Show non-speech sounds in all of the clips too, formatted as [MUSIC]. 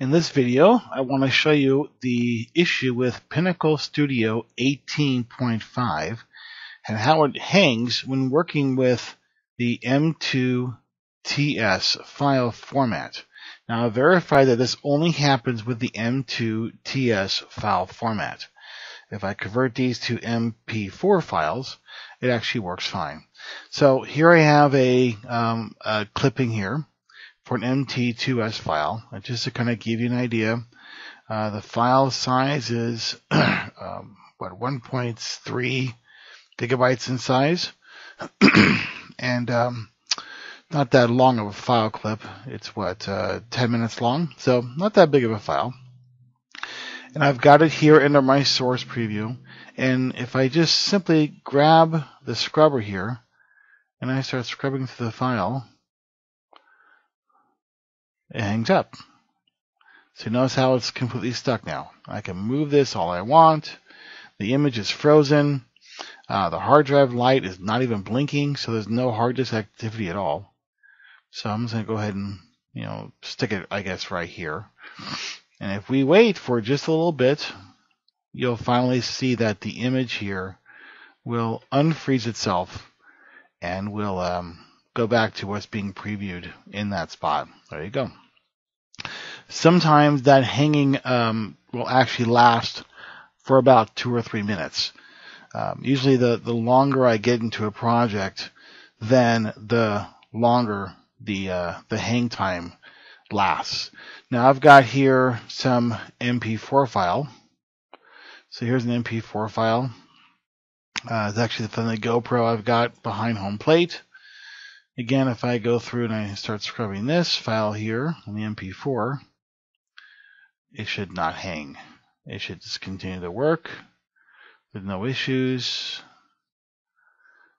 In this video, I want to show you the issue with Pinnacle Studio 18.5 and how it hangs when working with the M2TS file format. Now, I verify that this only happens with the M2TS file format. If I convert these to MP4 files, it actually works fine. So here I have a, um, a clipping here for an MT2S file. Just to kind of give you an idea, uh, the file size is [CLEARS THROAT] um, what 1.3 gigabytes in size, [CLEARS THROAT] and um, not that long of a file clip. It's what uh, 10 minutes long, so not that big of a file. And I've got it here under my source preview. And if I just simply grab the scrubber here and I start scrubbing through the file, it hangs up. So notice how it's completely stuck now. I can move this all I want. The image is frozen. Uh, the hard drive light is not even blinking, so there's no hard disk activity at all. So I'm just going to go ahead and, you know, stick it, I guess, right here. And if we wait for just a little bit, you'll finally see that the image here will unfreeze itself and will um, go back to what's being previewed in that spot. There you go. Sometimes that hanging um, will actually last for about two or three minutes. Um, usually, the, the longer I get into a project, then the longer the uh, the hang time lasts. Now I've got here some MP4 file. So here's an MP4 file. Uh, it's actually from the GoPro I've got behind home plate. Again, if I go through and I start scrubbing this file here on the MP4, it should not hang. It should just continue to work with no issues.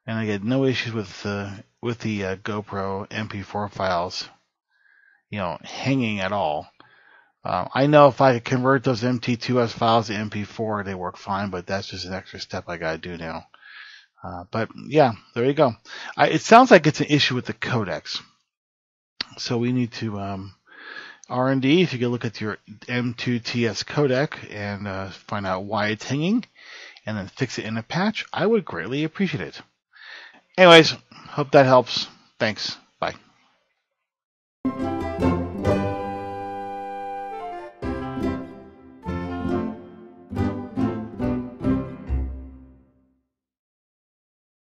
And I get no issues with the with the uh, GoPro MP4 files, you know, hanging at all. Uh, I know if I convert those MT2S files to MP4, they work fine, but that's just an extra step I got to do now. Uh, but yeah, there you go. I, it sounds like it's an issue with the codecs. So we need to um, R&D. If you can look at your M2TS codec and uh, find out why it's hanging, and then fix it in a patch, I would greatly appreciate it. Anyways, hope that helps. Thanks.